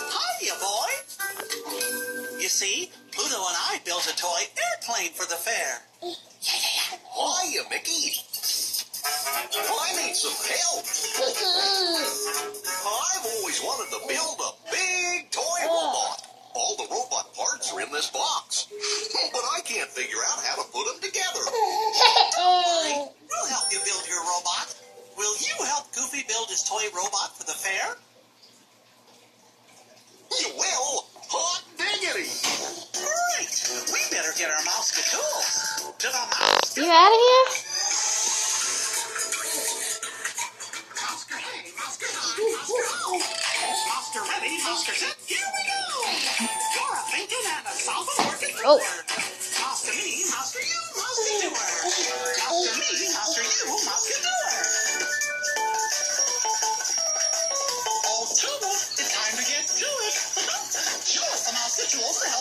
Hiya, boy. You see, Pluto and I built a toy airplane for the fair. Hiya, Mickey. I need some help. I've always wanted to build a big toy robot. All the robot parts are in this box. But I can't figure out build his toy robot for the fair? You will? Hot diggity. Great. We better get our mouse tools. To the mouse. You out of here? Monster ready, monster on, monster home. Monster ready, monster set. Here we go. You're a thinking and a solving working Oh. Us the